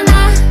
na na